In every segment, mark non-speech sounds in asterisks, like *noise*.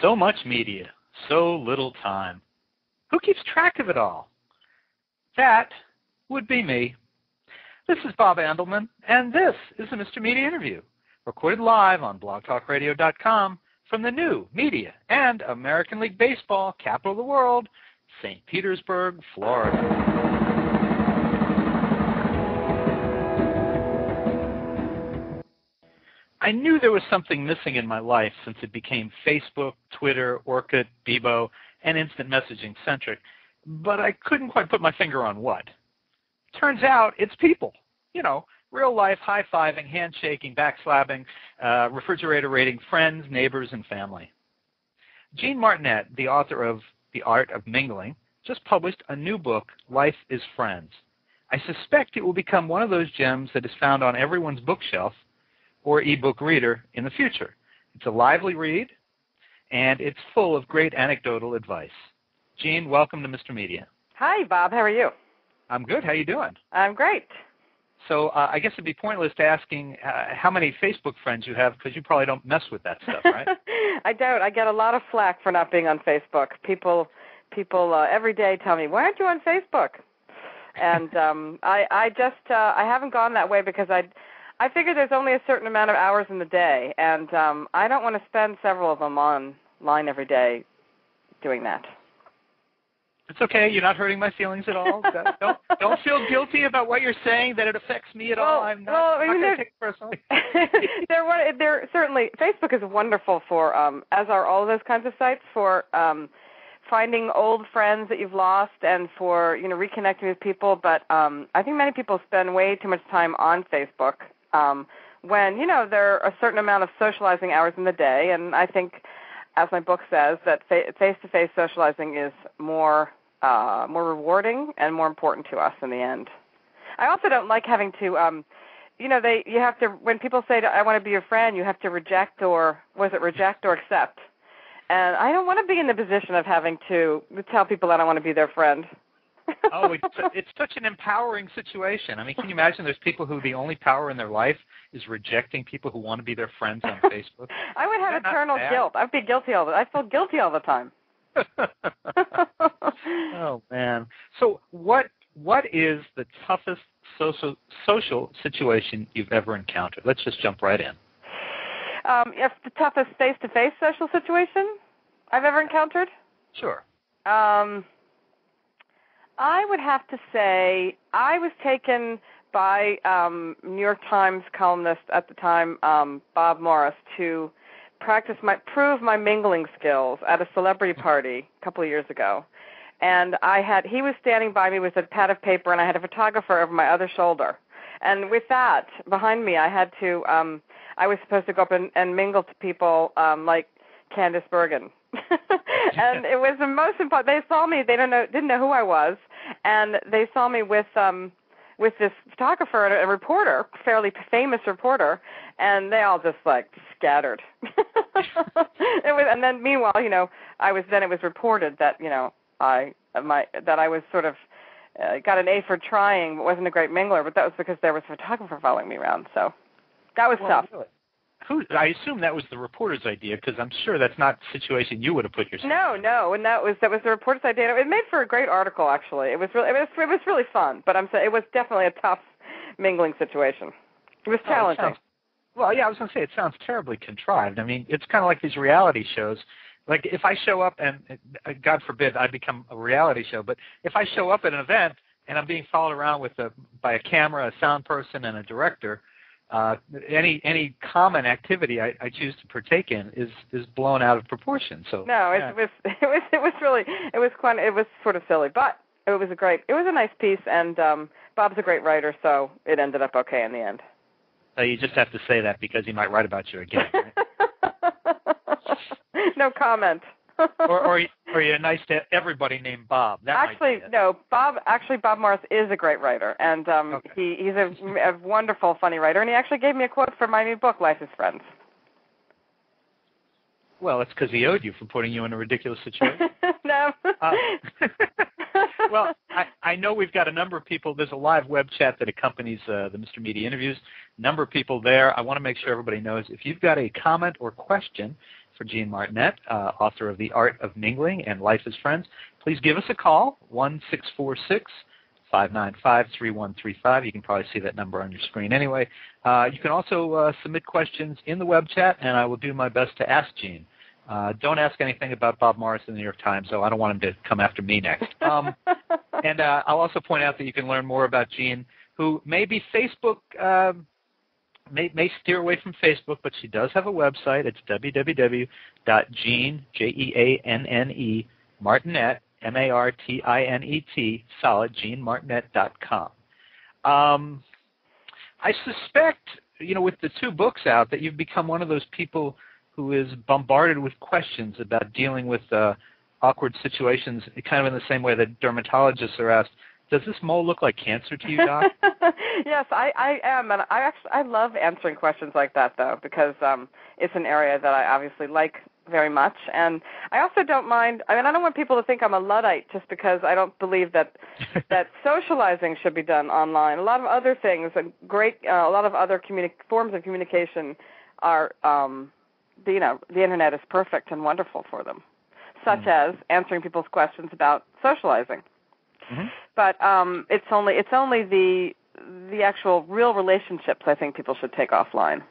So much media, so little time. Who keeps track of it all? That would be me. This is Bob Andelman, and this is the Mr. Media Interview, recorded live on blogtalkradio.com from the new media and American League Baseball capital of the world, St. Petersburg, Florida. I knew there was something missing in my life since it became Facebook, Twitter, Orkut, Bebo, and instant messaging centric, but I couldn't quite put my finger on what. Turns out it's people. You know, real life high fiving, handshaking, backslapping, uh, refrigerator rating friends, neighbors, and family. Jeanne Martinet, the author of The Art of Mingling, just published a new book, Life is Friends. I suspect it will become one of those gems that is found on everyone's bookshelf or ebook reader in the future. It's a lively read, and it's full of great anecdotal advice. Jeanne, welcome to Mr. Media. Hi, Bob. How are you? I'm good. How you doing? I'm great. So uh, I guess it'd be pointless to asking uh, how many Facebook friends you have because you probably don't mess with that stuff, right? *laughs* I don't. I get a lot of flack for not being on Facebook. People, people uh, every day tell me, "Why aren't you on Facebook?" And um, I, I just, uh, I haven't gone that way because I, I figure there's only a certain amount of hours in the day, and um, I don't want to spend several of them online every day doing that. It's okay. You're not hurting my feelings at all. *laughs* don't don't feel guilty about what you're saying that it affects me at well, all. I'm not, well, I mean, not going to take it personally. *laughs* they're they're certainly Facebook is wonderful for um, as are all those kinds of sites for um, finding old friends that you've lost and for you know reconnecting with people. But um, I think many people spend way too much time on Facebook um, when you know there are a certain amount of socializing hours in the day, and I think, as my book says, that face to face socializing is more uh, more rewarding and more important to us in the end. I also don't like having to. Um, you know, they you have to when people say I want to be your friend, you have to reject or was it reject or accept? And I don't want to be in the position of having to tell people that I want to be their friend oh, it's it's such an empowering situation. I mean, can you imagine? There's people who the only power in their life is rejecting people who want to be their friends on Facebook. *laughs* I would have eternal guilt. I'd be guilty all the. I feel guilty all the time. *laughs* *laughs* oh man. So what what is the toughest social social situation you've ever encountered? Let's just jump right in. Um, if the toughest face to face social situation I've ever encountered? Sure. Um I would have to say I was taken by um, New York Times columnist at the time, um, Bob Morris, to practice my prove my mingling skills at a celebrity *laughs* party a couple of years ago. And I had he was standing by me with a pad of paper, and I had a photographer over my other shoulder. And with that behind me, I had to um, I was supposed to go up and, and mingle to people um, like Candice Bergen. *laughs* and *laughs* it was the most important. They saw me. They don't know, didn't know who I was, and they saw me with um with this photographer and a reporter, fairly famous reporter, and they all just like scattered. *laughs* it was, and then meanwhile, you know, I was then it was reported that you know I my that I was sort of uh, got an A for trying, but wasn't a great mingler. But that was because there was a photographer following me around, so that was well, tough. Really? Who I assume that was the reporter's idea because I'm sure that's not a situation you would have put yourself. In No, no, and that was that was the reporter's idea. It made for a great article actually. It was really it was it was really fun, but I'm saying it was definitely a tough mingling situation. It was challenging. Oh, it sounds, well, yeah, I was going to say it sounds terribly contrived. I mean, it's kind of like these reality shows. Like if I show up and uh, God forbid I become a reality show, but if I show up at an event and I'm being followed around with a by a camera, a sound person, and a director, uh, any any common activity I, I choose to partake in is is blown out of proportion. So no, yeah. it was *laughs* it was it was really it was quite it was sort of silly, but it was a great it was a nice piece, and um, Bob's a great writer, so it ended up okay in the end. So you just have to say that because he might write about you again. Right? *laughs* no comment. Or, or *laughs* or you're nice to everybody named Bob. That actually, no. Bob actually Bob Morris is a great writer, and um, okay. he he's a, a wonderful, funny writer, and he actually gave me a quote for my new book, Life is Friends. Well, it's because he owed you for putting you in a ridiculous situation. *laughs* no. Uh, *laughs* well, I, I know we've got a number of people. There's a live web chat that accompanies uh, the Mr. Media interviews. Number of people there. I want to make sure everybody knows if you've got a comment or question, for Jeanne Martinet, uh, author of The Art of Mingling and Life is Friends. Please give us a call, 1 646 595 3135. You can probably see that number on your screen anyway. Uh, you can also uh, submit questions in the web chat, and I will do my best to ask Jeanne. Uh, don't ask anything about Bob Morris in the New York Times, so I don't want him to come after me next. Um, *laughs* and uh, I'll also point out that you can learn more about Jeanne, who may be Facebook, um, may, may steer away from Facebook, but she does have a website. It's www.jeanne, J-E-A-N-N-E, Martinet, M-A-R-T-I-N-E-T, solid, jeannemartinet.com. Um, I suspect, you know, with the two books out, that you've become one of those people who is bombarded with questions about dealing with uh, awkward situations, kind of in the same way that dermatologists are asked, "Does this mole look like cancer to you, *laughs* doc?" yes, I, I am, and I actually I love answering questions like that though because um, it's an area that I obviously like very much. And I also don't mind. I mean, I don't want people to think I'm a luddite just because I don't believe that *laughs* that socializing should be done online. A lot of other things, a great, uh, a lot of other communi- forms of communication are, um, the, you know, the internet is perfect and wonderful for them, such mm-hmm. as answering people's questions about socializing. Mm-hmm. But um, it's only it's only the the actual real relationships I think people should take offline.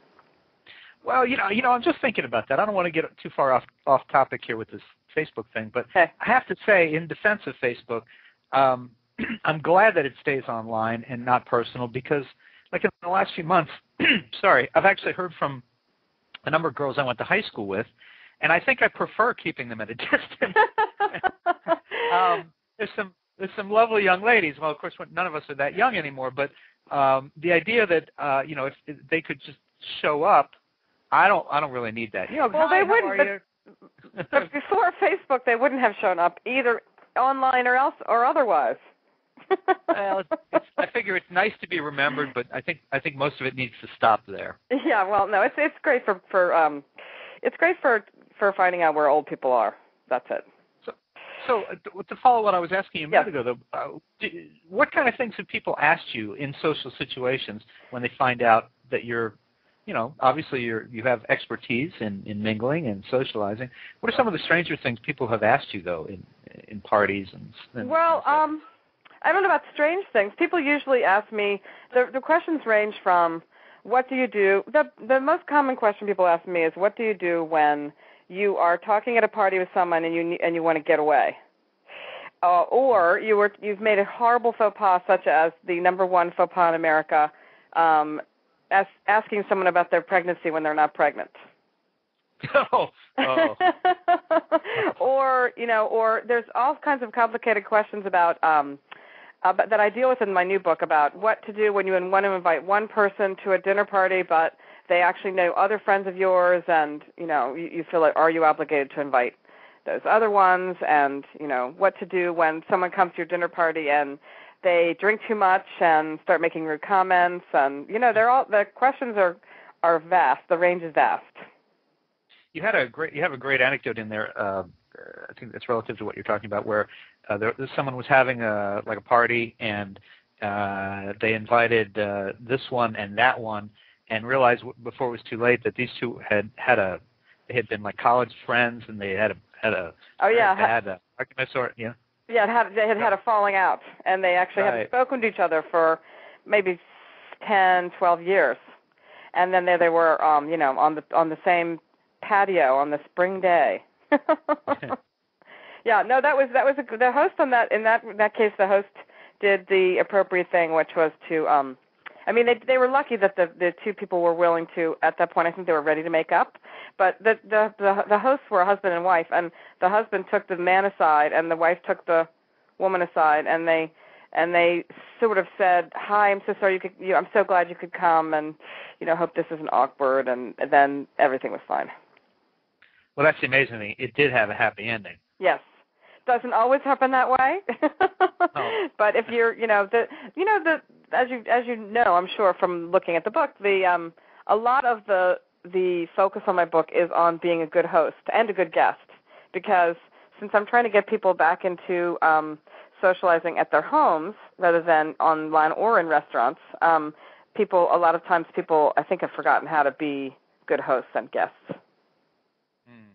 Well, you know, you know, I'm just thinking about that. I don't want to get too far off off topic here with this Facebook thing, but okay. I have to say, in defense of Facebook, um, *clears throat* I'm glad that it stays online and not personal because, like in the last few months, *clears throat* sorry, I've actually heard from a number of girls I went to high school with, and I think I prefer keeping them at a *laughs* distance. *laughs* um, there's some there's some lovely young ladies. Well, of course, none of us are that young anymore, but um, the idea that uh, you know if, if they could just show up I don't. I don't really need that. You know, well, hi, they wouldn't. But, *laughs* but before Facebook, they wouldn't have shown up either online or else or otherwise. *laughs* well, it's, it's, I figure it's nice to be remembered, but I think I think most of it needs to stop there. Yeah. Well, no, it's it's great for for um, it's great for for finding out where old people are. That's it. So, uh, to follow what I was asking a minute ago, though, uh, what kind of things have people asked you in social situations when they find out that you're you know, obviously you're you have expertise in, in mingling and socializing. What are some of the stranger things people have asked you though in in parties and? and well, um, I don't know about strange things. People usually ask me the the questions range from what do you do? The the most common question people ask me is what do you do when you are talking at a party with someone and you and you want to get away. Uh, or you were you've made a horrible faux pas, such as the number one faux pas in America, um, as, asking someone about their pregnancy when they're not pregnant. *laughs* oh. oh. *laughs* or you know, or there's all kinds of complicated questions about um, uh, that I deal with in my new book about what to do when you want to invite one person to a dinner party, but they actually know other friends of yours, and you know, you, you feel like are you obligated to invite those other ones, and you know what to do when someone comes to your dinner party and they drink too much and start making rude comments? And you know they're all the questions are are vast. The range is vast. You had a great you have a great anecdote in there uh, i think that's relative to what you're talking about where uh, there someone was having a like a party and uh they invited uh this one and that one and realized before it was too late that these two had had a they had been like college friends and they had a had a oh yeah had a argument sort yeah yeah, had, they had had a falling out, and they actually right. hadn't spoken to each other for maybe ten, twelve years, and then there they were, um, you know, on the on the same patio on the spring day. *laughs* yeah, no, that was that was a, the host on that in that in that case. The host did the appropriate thing, which was to um I mean, they they were lucky that the the two people were willing to at that point. I think they were ready to make up. But the the the, the hosts were a husband and wife, and the husband took the man aside, and the wife took the woman aside, and they and they sort of said, "Hi, I'm so sorry you could. You, I'm so glad you could come, and you know, hope this isn't awkward." And, and then everything was fine. Well, that's amazing. Thing. It did have a happy ending. Yes doesn't always happen that way. *laughs* oh. But if you're, you know, the you know the as you as you know, I'm sure from looking at the book, the um a lot of the the focus on my book is on being a good host and a good guest because since I'm trying to get people back into um socializing at their homes rather than online or in restaurants, um people a lot of times people I think have forgotten how to be good hosts and guests. Mm.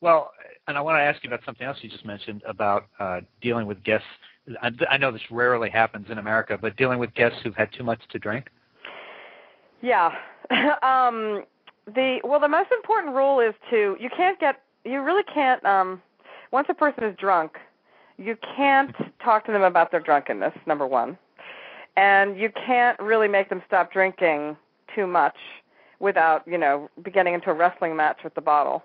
Well, and I want to ask you about something else you just mentioned about uh, dealing with guests. I, know this rarely happens in America, but dealing with guests who've had too much to drink. Yeah. *laughs* um, the well, the most important rule is to you can't get you really can't um, once a person is drunk, you can't talk to them about their drunkenness. Number one, and you can't really make them stop drinking too much without you know getting into a wrestling match with the bottle.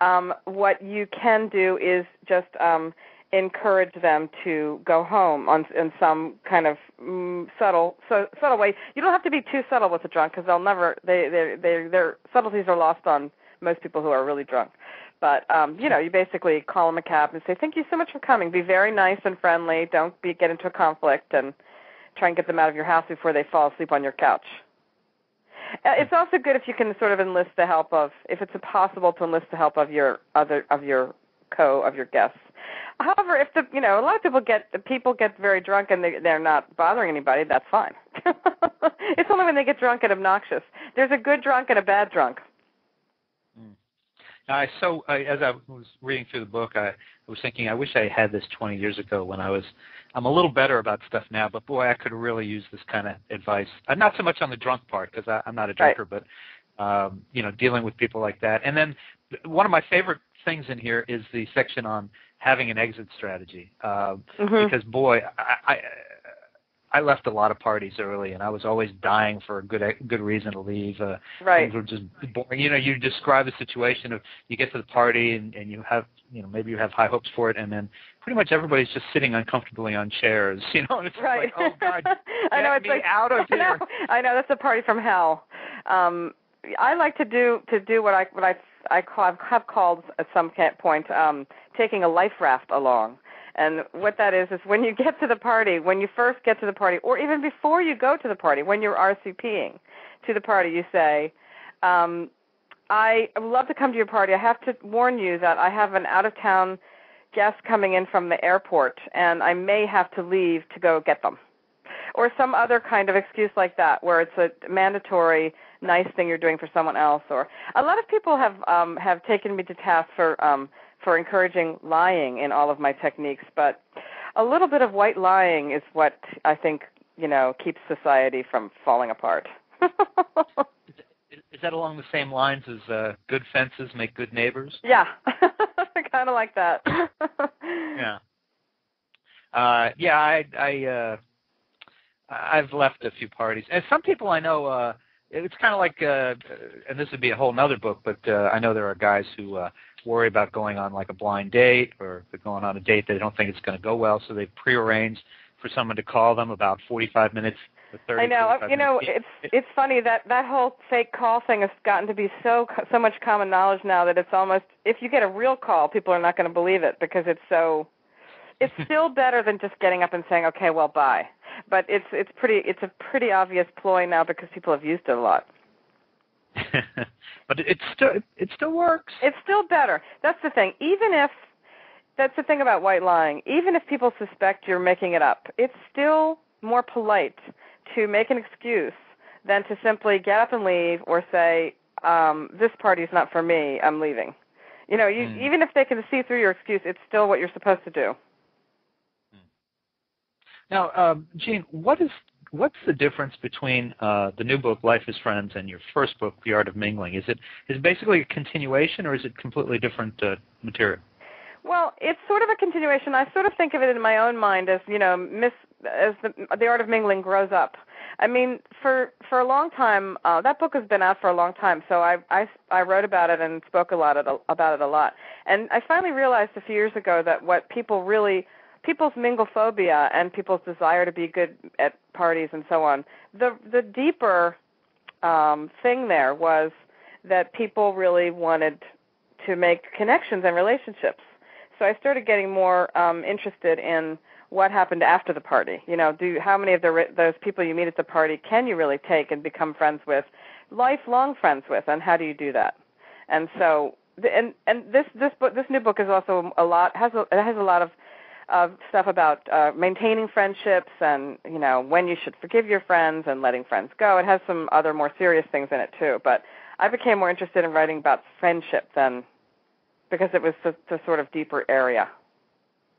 Um, what you can do is just um, encourage them to go home on in some kind of mm, subtle so, subtle way. You don't have to be too subtle with the drunk because they'll never they they they their subtleties are lost on most people who are really drunk. But um, you know, you basically call them a cab and say, "Thank you so much for coming. Be very nice and friendly. Don't be get into a conflict and try and get them out of your house before they fall asleep on your couch." Uh, it's also good if you can sort of enlist the help of, if it's possible to enlist the help of your other of your co of your guests. However, if the you know a lot of people get the people get very drunk and they they're not bothering anybody, that's fine. *laughs* it's only when they get drunk and obnoxious. There's a good drunk and a bad drunk. Mm. I so I, as I was reading through the book, I, I was thinking I wish I had this 20 years ago when I was. I'm a little better about stuff now, but boy, I could really use this kind of advice. Uh, not so much on the drunk part because I'm not a drinker, right. but um, you know, dealing with people like that. And then one of my favorite things in here is the section on having an exit strategy. Uh, mm-hmm. Because boy, I, I I left a lot of parties early, and I was always dying for a good good reason to leave. Uh, right. Things were just boring. You know, you describe a situation of you get to the party and, and you have you know maybe you have high hopes for it, and then pretty much everybody's just sitting uncomfortably on chairs. *laughs* You know, and it's right. like, oh God, *laughs* I know it's me like, out of here. *laughs* I know, I know that's a party from hell. Um, I like to do to do what I what I I have called at some point um, taking a life raft along. And what that is is when you get to the party, when you first get to the party, or even before you go to the party, when you're RSVPing to the party, you say, um, "I would love to come to your party. I have to warn you that I have an out of town guest coming in from the airport, and I may have to leave to go get them." Or some other kind of excuse like that, where it's a mandatory nice thing you're doing for someone else or a lot of people have um have taken me to task for um for encouraging lying in all of my techniques but a little bit of white lying is what i think you know keeps society from falling apart. *laughs* Is that along the same lines as uh good fences make good neighbors? Yeah. *laughs* Kind of like that. *laughs* Yeah. Uh yeah i i uh I've left a few parties, and some people I know uh, it's kind of like, uh, and this would be a whole other book, but uh, I know there are guys who uh, worry about going on like a blind date or they're going on a date they don't think it's going to go well, so they prearrange for someone to call them about 45 minutes. to 30, I know. You know, it's it's funny that that whole fake call thing has gotten to be so so much common knowledge now that it's almost if you get a real call, people are not going to believe it because it's so. It's *laughs* still better than just getting up and saying, "Okay, well, bye." But it's it's pretty it's a pretty obvious ploy now because people have used it a lot. *laughs* but it still it still works. It's still better. That's the thing. Even if that's the thing about white lying. Even if people suspect you're making it up, it's still more polite to make an excuse than to simply get up and leave or say, um, "This party's not for me. I'm leaving." You know, you, mm. even if they can see through your excuse, it's still what you're supposed to do. Now, um, Jeanne, what is what's the difference between uh, the new book, Life is Friends, and your first book, The Art of Mingling? Is it is it basically a continuation, or is it completely different uh, material? Well, it's sort of a continuation. I sort of think of it in my own mind as you know, miss as the the art of mingling grows up. I mean, for for a long time, uh, that book has been out for a long time. So I I I wrote about it and spoke a lot of, about it a lot. And I finally realized a few years ago that what people really people's mingophobia and people's desire to be good at parties and so on. The the deeper um, thing there was that people really wanted to make connections and relationships. So I started getting more um, interested in what happened after the party. You know, do how many of the those people you meet at the party can you really take and become friends with, lifelong friends with, and how do you do that? And so, and and this this book this new book is also a lot has a, it has a lot of uh, stuff about uh, maintaining friendships and you know when you should forgive your friends and letting friends go. It has some other more serious things in it too. But I became more interested in writing about friendship than because it was the, the sort of deeper area.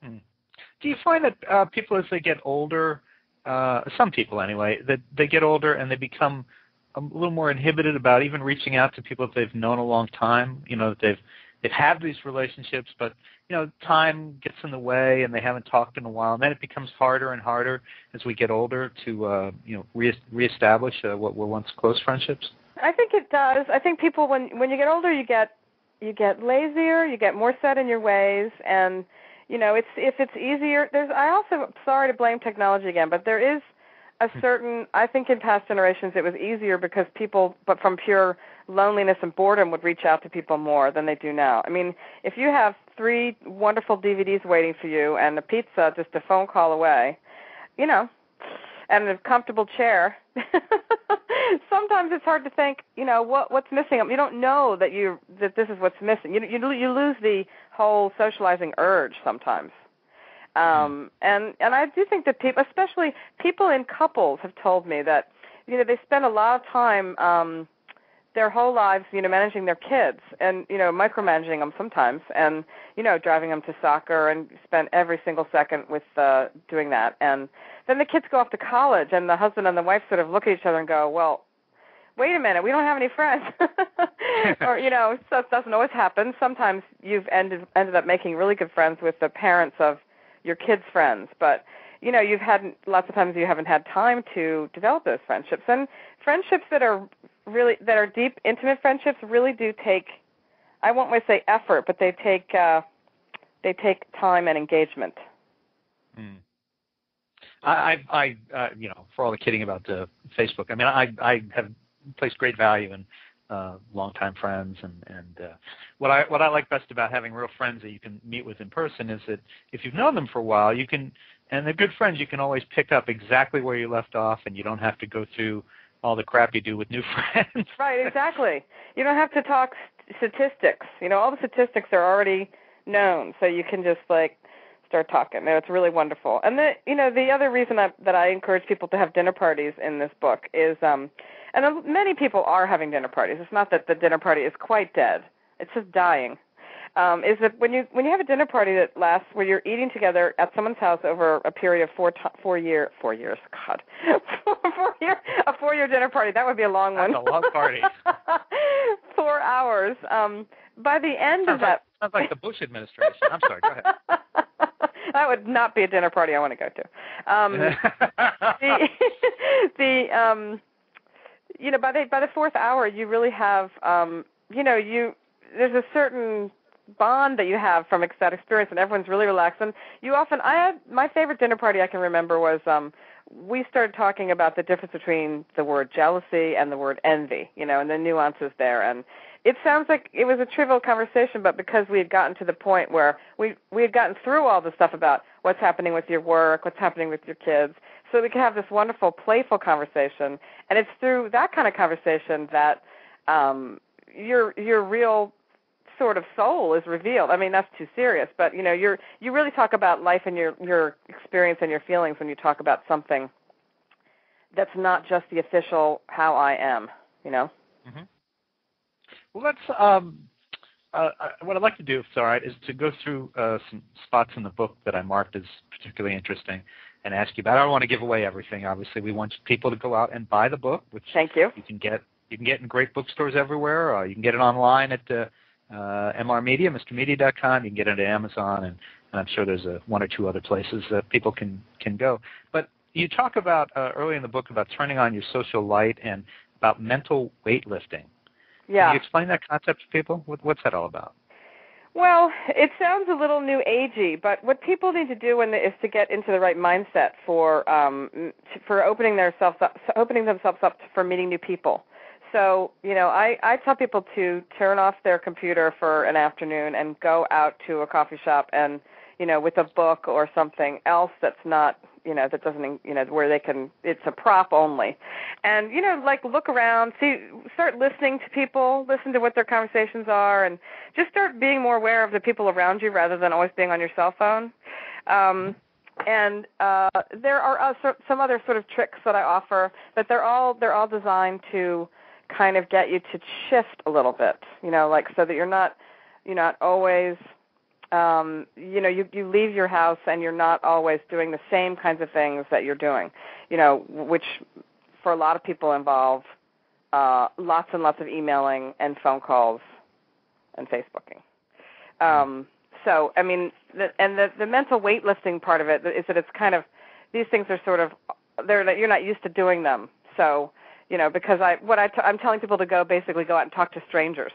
Hmm. Do you find that uh, people, as they get older, uh, some people anyway, that they get older and they become a little more inhibited about even reaching out to people that they've known a long time? You know, that they've they've had these relationships, but you know, time gets in the way and they haven't talked in a while, and then it becomes harder and harder as we get older to uh, you know re- reestablish uh, what were once close friendships. I think it does. I think people when when you get older, you get you get lazier, you get more set in your ways, and you know, it's if it's easier. There's I also sorry to blame technology again, but there is a certain I think in past generations it was easier because people, but from pure loneliness and boredom, would reach out to people more than they do now. I mean, if you have three wonderful DVDs waiting for you and a pizza just a phone call away, you know, and a comfortable chair. *laughs* Sometimes it's hard to think, you know, what what's missing. You don't know that you that this is what's missing. You you you lose the whole socializing urge sometimes. Um and and I do think that people especially people in couples have told me that you know they spend a lot of time um their whole lives, you know, managing their kids and you know micromanaging them sometimes, and you know driving them to soccer and spent every single second with uh, doing that. And then the kids go off to college, and the husband and the wife sort of look at each other and go, "Well, wait a minute, we don't have any friends," *laughs* or you know, so doesn't always happen. Sometimes you've ended ended up making really good friends with the parents of your kids' friends, but you know you've had lots of times you haven't had time to develop those friendships and friendships that are really that are deep intimate friendships really do take i won't say effort but they take uh they take time and engagement mm. i i i uh, you know for all the kidding about the facebook i mean i i have placed great value in uh, longtime friends, and and uh, what I what I like best about having real friends that you can meet with in person is that if you've known them for a while, you can and they're good friends, you can always pick up exactly where you left off, and you don't have to go through all the crap you do with new *laughs* friends. right, exactly. You don't have to talk statistics. You know, all the statistics are already known, so you can just like start talking. it's really wonderful. And the you know the other reason I, that I encourage people to have dinner parties in this book is, um, and many people are having dinner parties. It's not that the dinner party is quite dead; it's just dying um, is that when you when you have a dinner party that lasts where you're eating together at someone's house over a period of four to, four year four years God *laughs* four year a four year dinner party that would be a long That's one. a long party. *laughs* Four hours. Um, by the end sounds of that like, sounds like the Bush administration. I'm sorry go ahead. *laughs* That would not be a dinner party I want to go to. Um, the the um, you know by the by the fourth hour you really have um, you know you there's a certain bond that you have from that experience and everyone's really relaxed and you often i had my favorite dinner party i can remember was um we started talking about the difference between the word jealousy and the word envy you know and the nuances there. And it sounds like it was a trivial conversation but because we had gotten to the point where we we had gotten through all the stuff about what's happening with your work what's happening with your kids so we could have this wonderful playful conversation. And it's through that kind of conversation that um your your real sort of soul is revealed. I mean, that's too serious, but you know, you're you really talk about life and your your experience and your feelings when you talk about something that's not just the official how I am. You know. Mm-hmm. Well, let's. Um, uh, uh, what I'd like to do, if it's all right, is to go through uh, some spots in the book that I marked as particularly interesting and ask you about. I don't want to give away everything. Obviously, we want people to go out and buy the book, which Thank you. You can get you can get in great bookstores everywhere. Uh, you can get it online at uh, uh, MR Media, MrMedia.com. You can get it at Amazon, and, and I'm sure there's a, one or two other places that people can can go. But you talk about uh, early in the book about turning on your social light and about mental weightlifting. Yeah. Can you explain that concept to people? What, what's that all about? Well, it sounds a little new agey, but what people need to do when is to get into the right mindset for um, for opening themselves up, opening themselves up for meeting new people so you know i i tell people to turn off their computer for an afternoon and go out to a coffee shop and you know with a book or something else that's not you know that doesn't you know where they can it's a prop only. And you know like look around see start listening to people listen to what their conversations are and just start being more aware of the people around you rather than always being on your cell phone. Um and uh there are uh, some other sort of tricks that i offer but they're all they're all designed to kind of get you to shift a little bit, you know, like so that you're not You're not always um, you know, you you leave your house and you're not always doing the same kinds of things that you're doing. You know, which for a lot of people involve uh, lots and lots of emailing and phone calls and Facebooking. Um, so, I mean, the, and the the mental weightlifting part of it is that it's kind of these things are sort of they're you're not used to doing them. So, you know, because I what I t- I'm telling people to go basically go out and talk to strangers.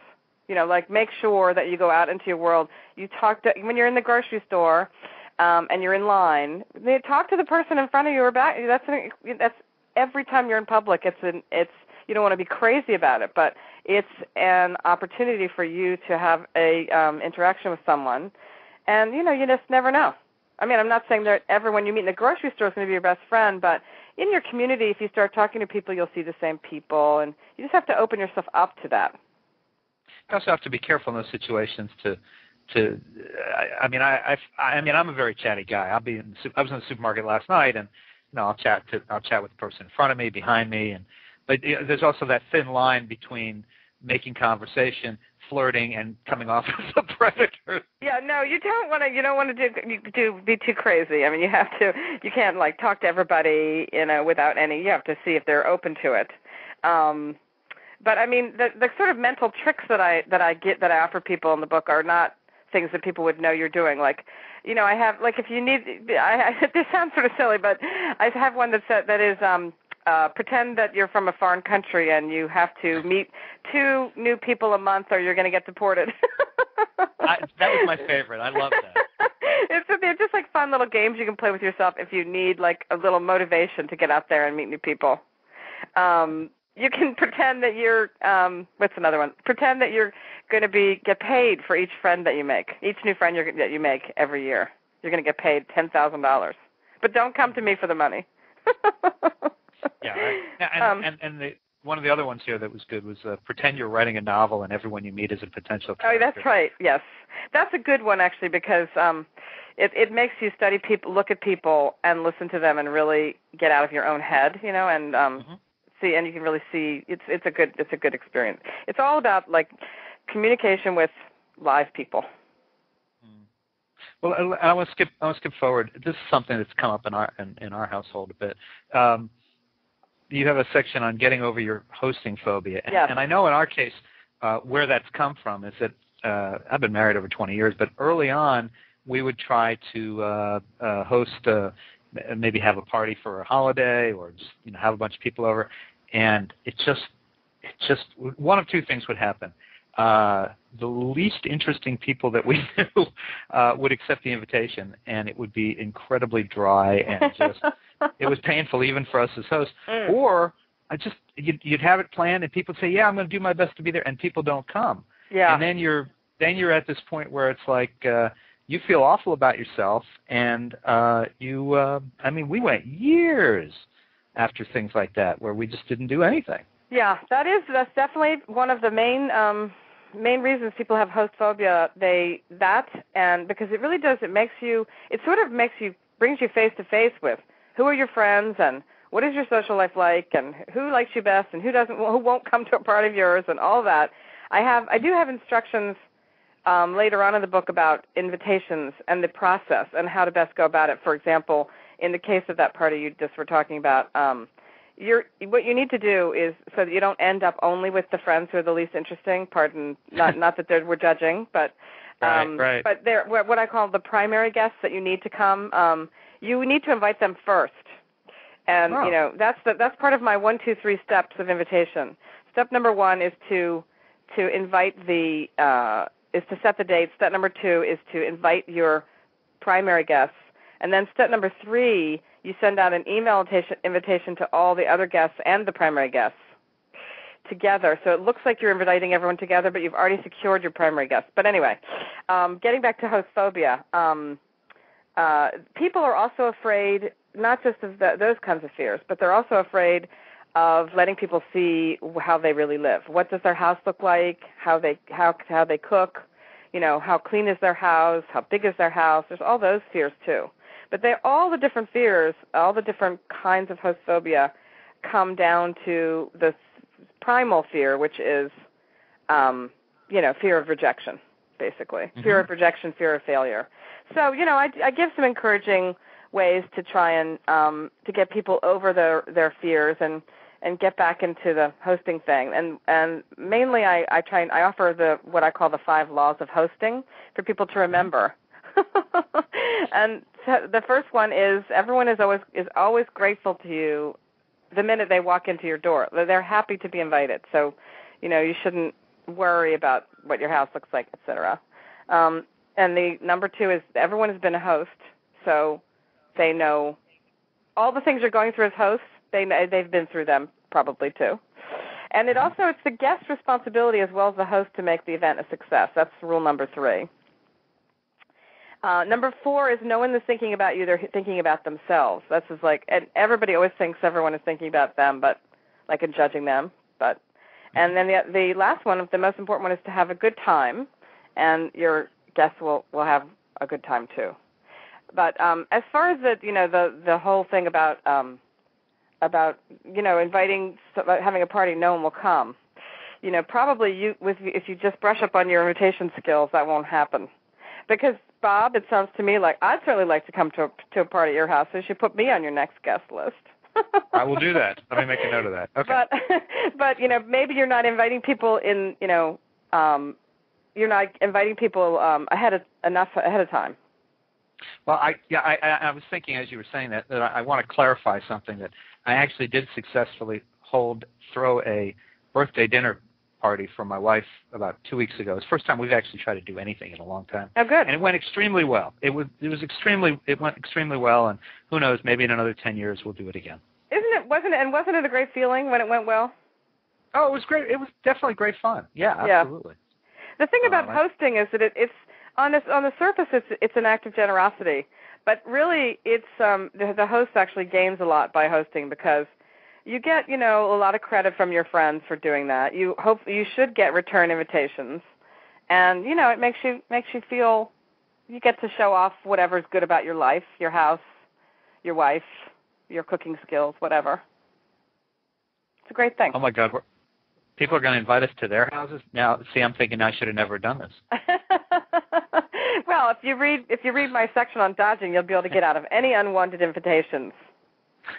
You know like make sure that you go out into your world. You talk to when you're in the grocery store um and you're in line they talk to the person in front of you or back. That's an, that's every time you're in public it's an it's you don't want to be crazy about it but it's an opportunity for you to have a um interaction with someone. And you know you just never know. I mean i'm not saying that everyone you meet in the grocery store is going to be your best friend but in your community if you start talking to people you'll see the same people and you just have to open yourself up to that you also have to be careful in those situations to to I, I mean I I I mean I'm a very chatty guy. I'll be in I was in the supermarket last night and you know I'll chat to I'll chat with the person in front of me, behind me, and but you know, there's also that thin line between making conversation, flirting, and coming off *laughs* as a predator. Yeah, no, you don't want to. You don't want to do you do be too crazy. I mean, you have to. You can't like talk to everybody, you know, without any. You have to see if they're open to it. Um, but I mean, the the sort of mental tricks that I that I get that I offer people in the book are not things that people would know you're doing. Like, you know, I have like if you need, I, I *laughs* this sounds sort of silly, but I have one that's that is um uh, pretend that you're from a foreign country and you have to meet two new people a month or you're going to get deported. *laughs* I, that was my favorite. I love that. *laughs* it's they're just like fun little games you can play with yourself if you need like a little motivation to get out there and meet new people. Um, you can *laughs* pretend that you're um what's another one pretend that you're going to be get paid for each friend that you make each new friend you're, that you make every year you're going to get paid ten thousand dollars but don't come to me for the money yeah right. and, um, and and the one of the other ones here that was good was uh, pretend you're writing a novel and everyone you meet is a potential character. Oh, that's right. Yes, that's a good one actually because um, it it makes you study people, look at people, and listen to them, and really get out of your own head, you know, and um, mm-hmm see and you can really see it's it's a good it's a good experience. It's all about like communication with live people. Hmm. Well, I, I want to skip. I want to skip forward. This is something that's come up in our in, in our household a bit. Um, you have a section on getting over your hosting phobia, and, and I know in our case uh, where that's come from is that uh, I've been married over 20 years, but early on we would try to uh, uh, host uh, maybe have a party for a holiday or just you know have a bunch of people over. And it just it just one of two things would happen. Uh, the least interesting people that we *laughs* knew uh, would accept the invitation, and it would be incredibly dry and just *laughs* it was painful even for us as hosts. *laughs* Mm. Or I just you'd, you'd have it planned, and people say, "Yeah, I'm going to do my best to be there," and people don't come. Yeah. And then you're then you're at this point where it's like. Uh, you feel awful about yourself and uh you uh i mean we went years after things like that where we just didn't do anything yeah that is that's definitely one of the main um main reasons people have host phobia they that and because it really does it makes you it sort of makes you brings you face to face with who are your friends and what is your social life like and who likes you best and who doesn't who won't come to a party of yours and all that i have i do have instructions um, later on in the book about invitations and the process and how to best go about it. For example, in the case of that party you just were talking about, um, you're, what you need to do is so that you don't end up only with the friends who are the least interesting. Pardon, not *laughs* not that we're judging, but um, right, right. but they're what I call the primary guests that you need to come. Um, you need to invite them first, and oh. you know that's the, that's part of my one, two, three steps of invitation. Step number one is to to invite the uh, is to set the date. Step number two is to invite your primary guests. And then step number three, you send out an email invitation to all the other guests and the primary guests together. So it looks like you're inviting everyone together, but you've already secured your primary guests. But anyway, um, getting back to host phobia, um, uh, people are also afraid not just of the, those kinds of fears, but they're also afraid of letting people see how they really live. What does their house look like? How they how how they cook? You know, how clean is their house? How big is their house? There's all those fears too. But they all the different fears, all the different kinds of host phobia come down to the primal fear, which is um, you know, fear of rejection. basically. Mm-hmm. Fear of rejection, fear of failure. So, you know, I, I give some encouraging ways to try and um, to get people over their their fears and and get back into the hosting thing. And and mainly, I I try and I offer the what I call the five laws of hosting for people to remember. *laughs* and so the first one is everyone is always is always grateful to you the minute they walk into your door. They're happy to be invited. So, you know, you shouldn't worry about what your house looks like, etc. Um, and the number two is everyone has been a host, so they know all the things you're going through as hosts. They they've been through them probably too. And it also it's the guest's responsibility as well as the host to make the event a success. That's rule number three. Uh, number four is no one is thinking about you; they're thinking about themselves. That's just like, and everybody always thinks everyone is thinking about them, but like and judging them. But and then the the last one, the most important one, is to have a good time, and your guests will will have a good time too. But um, as far as the you know the the whole thing about um, about you know inviting having a party, no one will come. You know, probably you with if you just brush up on your invitation skills, that won't happen. Because Bob, it sounds to me like I'd certainly like to come to a, to a party at your house. So you should put me on your next guest list. *laughs* I will do that. Let me make a note of that. Okay. But *laughs* but you know maybe you're not inviting people in you know um, you're not inviting people um, ahead of enough ahead of time. Well, I yeah I I was thinking as you were saying that that I, I want to clarify something that I actually did successfully hold throw a birthday dinner party for my wife about two weeks ago. It's the first time we've actually tried to do anything in a long time. Oh, good. And it went extremely well. It was it was extremely it went extremely well, and who knows, maybe in another ten years we'll do it again. Isn't it? Wasn't it? And wasn't it a great feeling when it went well? Oh, it was great. It was definitely great fun. Yeah, absolutely. The thing about hosting is that it, it's on this on the surface it's it's an act of generosity, but really it's um the, the host actually gains a lot by hosting because you get you know a lot of credit from your friends for doing that. You hope you should get return invitations, and you know it makes you makes you feel you get to show off whatever's good about your life, your house, your wife, your cooking skills, whatever. It's a great thing. Oh my God, people are going to invite us to their houses now. See, I'm thinking I should have never done this. *laughs* well, if you read if you read my section on dodging, you'll be able to get out of any unwanted invitations. *laughs*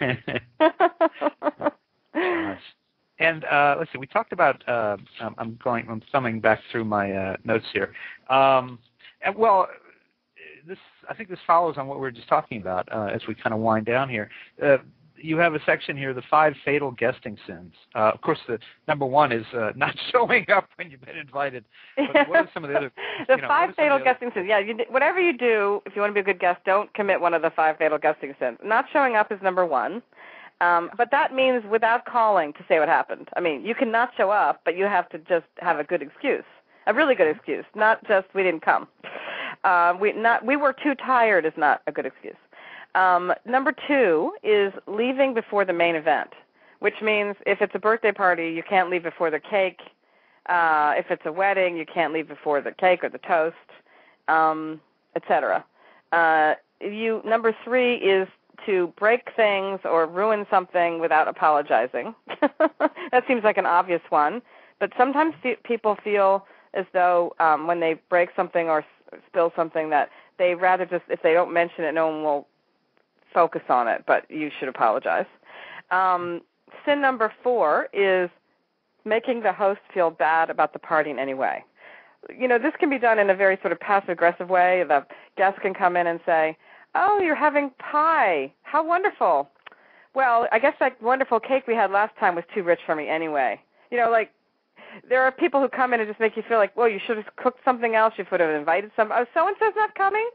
and uh, let's see, we talked about. Uh, I'm going. I'm thumbing back through my uh, notes here. Um, and well, this I think this follows on what we were just talking about uh, as we kind of wind down here. Uh, you have a section here, the five fatal guesting sins. Uh, of course, the number one is uh, *laughs* not showing up when you've been invited. But what are some of the other? *laughs* the you know, five fatal the guesting sins. Yeah, you, whatever you do, if you want to be a good guest, don't commit one of the five fatal guesting sins. Not showing up is number one. Um, but that means without calling to say what happened. I mean, you can not show up, but you have to just have a good excuse, a really good excuse, not just we didn't come. Uh, we not we were too tired is not a good excuse. Um, number two is leaving before the main event, which means if it's a birthday party, you can't leave before the cake. Uh, if it's a wedding, you can't leave before the cake or the toast, um, etc. Uh, you number three is to break things or ruin something without apologizing. *laughs* that seems like an obvious one, but sometimes people feel as though um, when they break something or s- spill something that they rather just if they don't mention it, no one will focus on it, but you should apologize. Um, sin number four is making the host feel bad about the party in any way. You know, this can be done in a very sort of passive aggressive way. The guest can come in and say, Oh, you're having pie. How wonderful. Well, I guess that wonderful cake we had last time was too rich for me anyway. You know, like there are people who come in and just make you feel like, well, you should have cooked something else. You should have invited some. Oh, so and so's not coming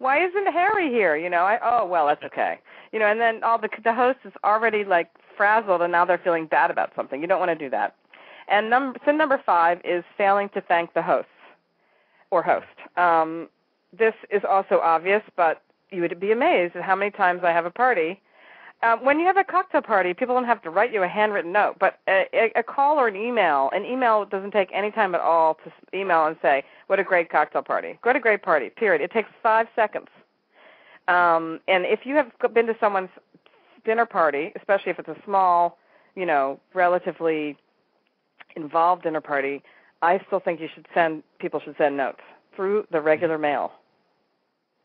why isn't Harry here? You know, I oh well, that's okay. You know, and then all the the host is already like frazzled, and now they're feeling bad about something. You don't want to do that. And number sin number five is failing to thank the hosts or host. Um, this is also obvious, but you would be amazed at how many times I have a party. Um, when you have a cocktail party, people don't have to write you a handwritten note, but a, a, call or an email. An email doesn't take any time at all to email and say, "What a great cocktail party! What a great party!" Period. It takes five seconds. Um, and if you have been to someone's dinner party, especially if it's a small, you know, relatively involved dinner party, I still think you should send people should send notes through the regular mail.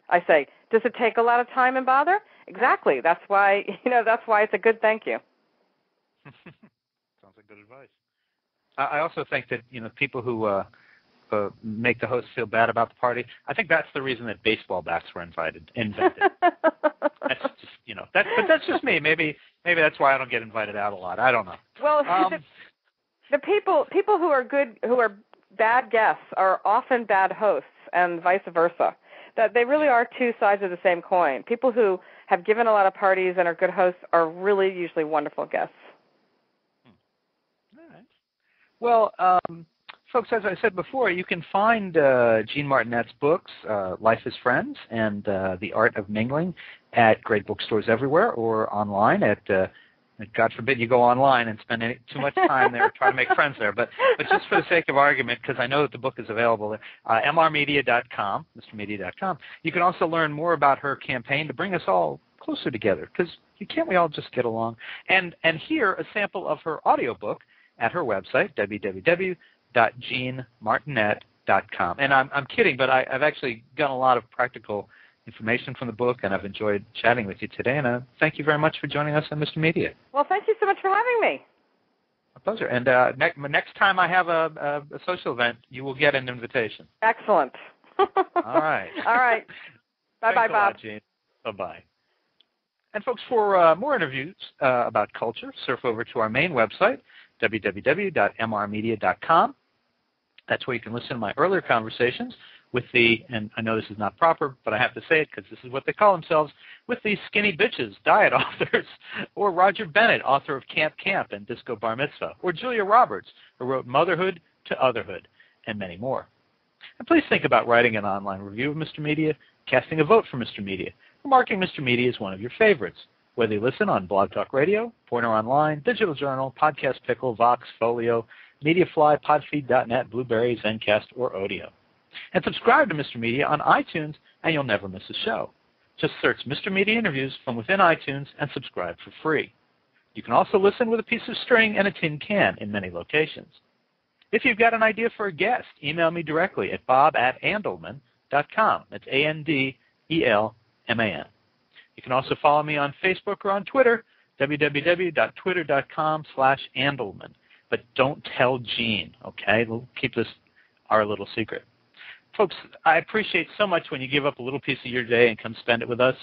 I say, does it take a lot of time and bother? Exactly. That's why *laughs* you know that's why it's a good thank you. *laughs* Sounds like good advice. I also think that you know people who uh, uh, make the host feel bad about the party. I think that's the reason that baseball bats were invited invented. *laughs* that's just you know that, but that's just me. Maybe maybe that's why I don't get invited out a lot. I don't know. Well, um, the, the people people who are good who are bad guests are often bad hosts, and vice versa. That they really are two sides of the same coin. People who have given a lot of parties and are good hosts are really usually wonderful guests. Hmm. All right. Well, um, folks, as I said before, you can find uh, Jeanne Martinet's books, uh, Life is Friends and uh, The Art of Mingling, at great bookstores everywhere or online at uh, God forbid you go online and spend any, too much time there trying to make friends there. But but just for the sake of argument, because I know that the book is available there, uh, mrmedia.com, mrmedia.com. You can also learn more about her campaign to bring us all closer together, because you can't we all just get along? And and hear a sample of her audiobook at her website, www www.jeannemartinet.com. And I'm, I'm kidding, but I, I've actually done a lot of practical information from the book, and I've enjoyed chatting with you today. And uh, thank you very much for joining us on Mr. Media. Well, thank you so much for having me. A pleasure. And uh, ne- next time I have a, a, a, social event, you will get an invitation. Excellent. *laughs* All right. All right. *laughs* Bye bye, Bob. Bye bye. And folks, for uh, more interviews uh, about culture, surf over to our main website, www.mrmedia.com. That's where you can listen to my earlier conversations with the, and I know this is not proper, but I have to say it because this is what they call themselves, with these skinny bitches diet *laughs* authors, or Roger Bennett, author of Camp Camp and Disco Bar Mitzvah, or Julia Roberts, who wrote Motherhood to Otherhood, and many more. And please think about writing an online review of Mr. Media, casting a vote for Mr. Media, or marking Mr. Media as one of your favorites, whether you listen on Blog Talk Radio, Pointer Online, Digital Journal, Podcast Pickle, Vox, Folio, Mediafly, Podfeed.net, Blubrry, Zencastr, or Odeo. And subscribe to Mr. Media on iTunes, and you'll never miss a show. Just search Mr. Media Interviews from within iTunes and subscribe for free. You can also listen with a piece of string and a tin can in many locations. If you've got an idea for a guest, email me directly at bob at andelman.com. That's A-N-D-E-L-M-A-N. You can also follow me on Facebook or on Twitter, www.twitter.com slash andelman but don't tell Jeanne, okay? We'll keep this our little secret. Folks, I appreciate so much when you give up a little piece of your day and come spend it with us.